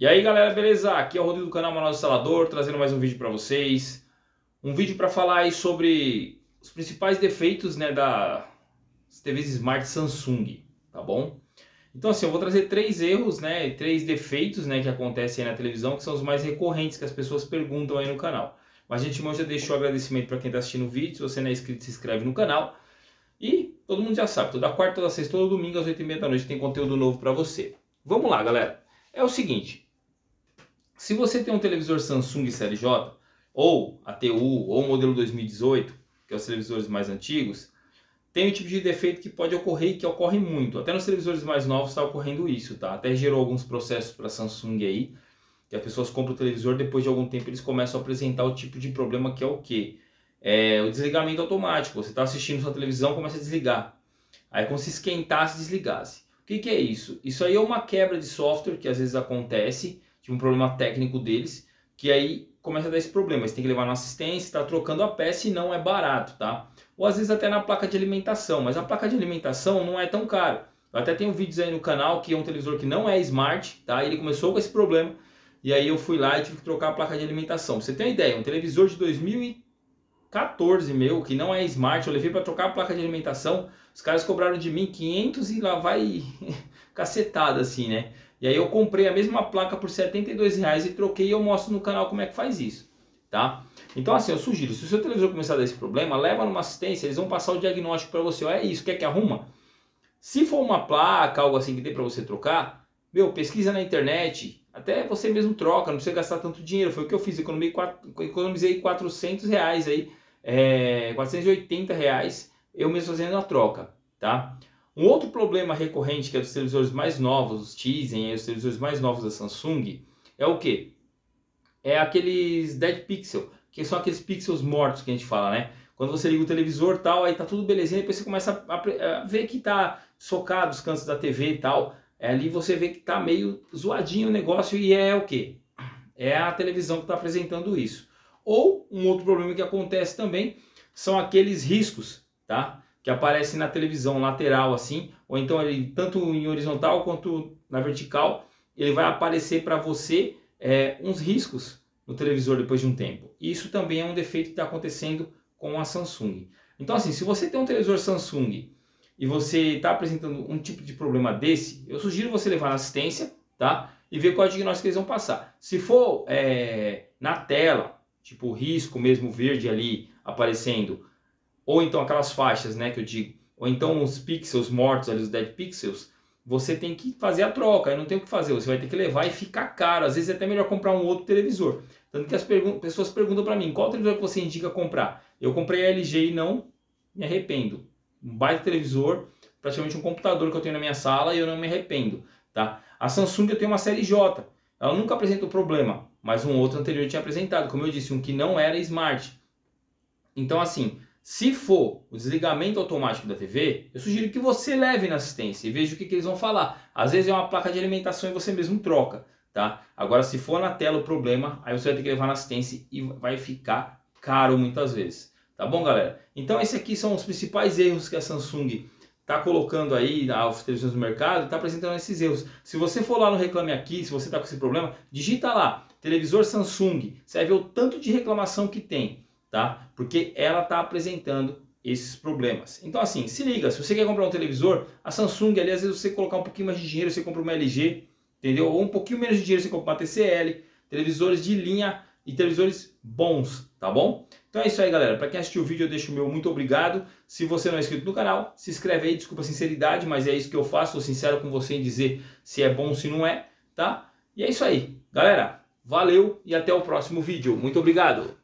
E aí galera, beleza? Aqui é o Rodrigo do canal Manual Instalador, trazendo mais um vídeo para vocês. Um vídeo para falar aí sobre os principais defeitos né, das TVs Smart Samsung, tá bom? Então assim, eu vou trazer três erros, né, três defeitos né, que acontecem na televisão, que são os mais recorrentes que as pessoas perguntam aí no canal. Mas a gente já deixou agradecimento para quem está assistindo o vídeo, se você não é inscrito, se inscreve no canal. E todo mundo já sabe, toda quarta, toda sexta, todo domingo às 8h30 da noite tem conteúdo novo para você. Vamos lá, galera. É o seguinte, se você tem um televisor Samsung Série J, ou ATU, ou modelo 2018, que é os televisores mais antigos, tem um tipo de defeito que pode ocorrer e que ocorre muito. Até nos televisores mais novos está ocorrendo isso, tá? Até gerou alguns processos para Samsung aí, que as pessoas compram o televisor, depois de algum tempo eles começam a apresentar o tipo de problema que é o quê? É o desligamento automático. Você está assistindo sua televisão, começa a desligar. Aí como se esquentasse desligasse. O que, que é isso? Isso aí é uma quebra de software que às vezes acontece, um problema técnico deles, que aí começa a dar esse problema. Você tem que levar na assistência, está trocando a peça e não é barato, tá? Ou às vezes até na placa de alimentação, mas a placa de alimentação não é tão cara. Eu até tenho vídeos aí no canal que é um televisor que não é smart, tá? Ele começou com esse problema e aí eu fui lá e tive que trocar a placa de alimentação. Pra você tem uma ideia, um televisor de 2014 meu, que não é smart, eu levei para trocar a placa de alimentação, os caras cobraram de mim 500 e lá vai cacetada assim, né? E aí eu comprei a mesma placa por 72 reais e troquei e eu mostro no canal como é que faz isso, tá? Então assim, eu sugiro, se o seu televisor começar a dar esse problema, leva numa assistência, eles vão passar o diagnóstico para você, ó, é isso, quer que arruma? Se for uma placa, algo assim que dê para você trocar, meu, pesquisa na internet, até você mesmo troca, não precisa gastar tanto dinheiro, foi o que eu fiz, economizei 400 reais aí, é, 480 reais, eu mesmo fazendo a troca, tá? Um outro problema recorrente que é dos televisores mais novos, os Tizen, os televisores mais novos da Samsung, é o que? É aqueles dead pixel, que são aqueles pixels mortos que a gente fala, né? Quando você liga o televisor tal, aí tá tudo belezinha, depois você começa a, ver que tá socado os cantos da TV e tal. É, ali você vê que tá meio zoadinho o negócio e é o que? É a televisão que está apresentando isso. Ou um outro problema que acontece também são aqueles riscos, tá? Que aparece na televisão lateral assim, ou então ele tanto em horizontal quanto na vertical, ele vai aparecer para você é, uns riscos no televisor depois de um tempo. Isso também é um defeito que está acontecendo com a Samsung. Então assim, se você tem um televisor Samsung e você está apresentando um tipo de problema desse, eu sugiro você levar na assistência, tá? E ver qual é diagnóstico eles vão passar. Se for é, na tela, tipo risco mesmo verde ali aparecendo, ou então aquelas faixas, né, que eu digo, ou então os pixels mortos ali, os dead pixels, você tem que fazer a troca, não tem o que fazer, você vai ter que levar e ficar caro, às vezes é até melhor comprar um outro televisor. Tanto que as pergun pessoas perguntam para mim, qual televisor que você indica comprar? Eu comprei a LG e não me arrependo. Um baita televisor, praticamente um computador que eu tenho na minha sala e eu não me arrependo, tá? A Samsung eu tenho uma série J, ela nunca apresentou problema, mas um outro anterior tinha apresentado, como eu disse, um que não era smart. Então assim, se for o desligamento automático da TV, eu sugiro que você leve na assistência e veja o que, que eles vão falar. Às vezes é uma placa de alimentação e você mesmo troca, tá? Agora, se for na tela o problema, aí você vai ter que levar na assistência e vai ficar caro muitas vezes. Tá bom, galera? Então, esses aqui são os principais erros que a Samsung está colocando aí as televisões no mercado está apresentando esses erros. Se você for lá no Reclame Aqui, se você está com esse problema, digita lá, televisor Samsung, você vai ver o tanto de reclamação que tem tá? Porque ela está apresentando esses problemas. Então assim, se liga, se você quer comprar um televisor, a Samsung ali, às vezes você colocar um pouquinho mais de dinheiro, você compra uma LG, entendeu? Ou um pouquinho menos de dinheiro, você compra uma TCL, televisores de linha e televisores bons, tá bom? Então é isso aí, galera. Para quem assistiu o vídeo, eu deixo o meu muito obrigado. Se você não é inscrito no canal, se inscreve aí. Desculpa a sinceridade, mas é isso que eu faço. Sou sincero com você em dizer se é bom ou se não é, tá? E é isso aí. Galera, valeu e até o próximo vídeo. Muito obrigado.